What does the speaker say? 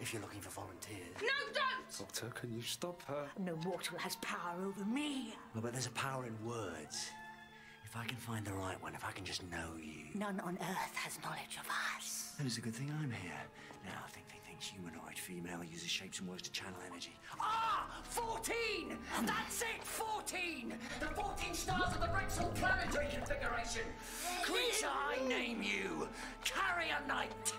if you're looking for volunteers. No, don't! Doctor, can you stop her? No mortal has power over me. Well, but there's a power in words. If I can find the right one, if I can just know you. None on earth has knowledge of us. Then it's a good thing I'm here. Now, think, think, think. Humanoid, female, uses shapes and words to channel energy. Ah! 14! That's it! 14! The 14 stars of the Rexel planetary configuration! Creature, I name you! Carrier Knight!